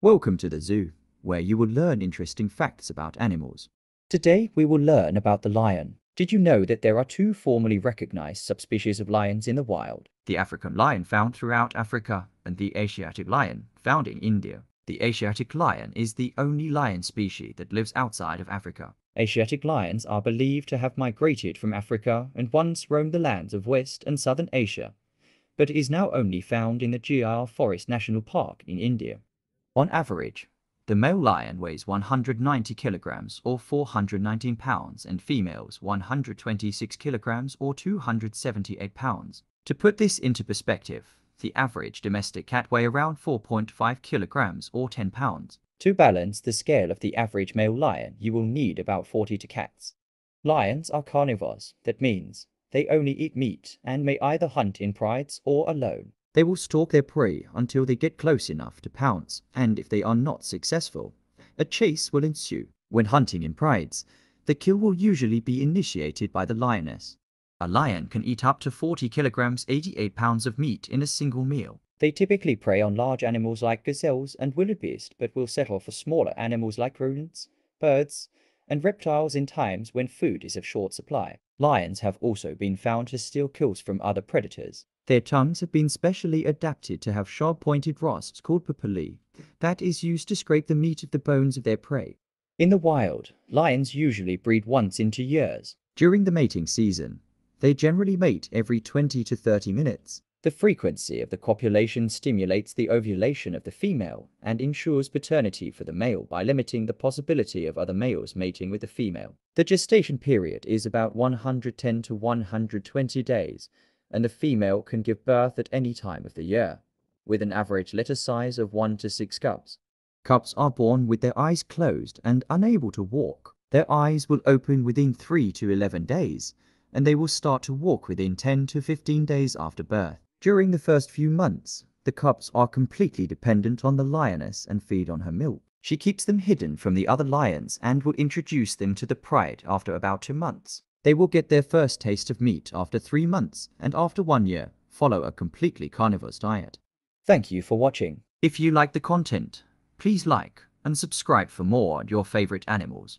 Welcome to the zoo, where you will learn interesting facts about animals. Today we will learn about the lion. Did you know that there are two formally recognized subspecies of lions in the wild? The African lion found throughout Africa and the Asiatic lion found in India. The Asiatic lion is the only lion species that lives outside of Africa. Asiatic lions are believed to have migrated from Africa and once roamed the lands of West and Southern Asia, but is now only found in the Gir Forest National Park in India. On average, the male lion weighs 190 kilograms or 419 pounds and females 126 kilograms or 278 pounds. To put this into perspective, the average domestic cat weighs around 4.5 kilograms or 10 pounds. To balance the scale of the average male lion, you will need about 40 cats. Lions are carnivores, that means they only eat meat and may either hunt in prides or alone. They will stalk their prey until they get close enough to pounce, and if they are not successful, a chase will ensue. When hunting in prides, the kill will usually be initiated by the lioness. A lion can eat up to 40 kilograms 88 pounds of meat in a single meal. They typically prey on large animals like gazelles and wildebeest, but will settle for smaller animals like rodents, birds, and reptiles in times when food is of short supply. Lions have also been found to steal kills from other predators. Their tongues have been specially adapted to have sharp-pointed rosps called papillae that is used to scrape the meat of the bones of their prey. In the wild, lions usually breed once in two years. During the mating season, they generally mate every 20 to 30 minutes. The frequency of the copulation stimulates the ovulation of the female and ensures paternity for the male by limiting the possibility of other males mating with the female. The gestation period is about 110 to 120 days, and the female can give birth at any time of the year, with an average litter size of 1 to 6 cubs. Cubs are born with their eyes closed and unable to walk. Their eyes will open within 3 to 11 days, and they will start to walk within 10 to 15 days after birth. During the first few months, the cubs are completely dependent on the lioness and feed on her milk. She keeps them hidden from the other lions and will introduce them to the pride after about two months. They will get their first taste of meat after three months and after one year follow a completely carnivorous diet. Thank you for watching. If you like the content, please like and subscribe for more on your favorite animals.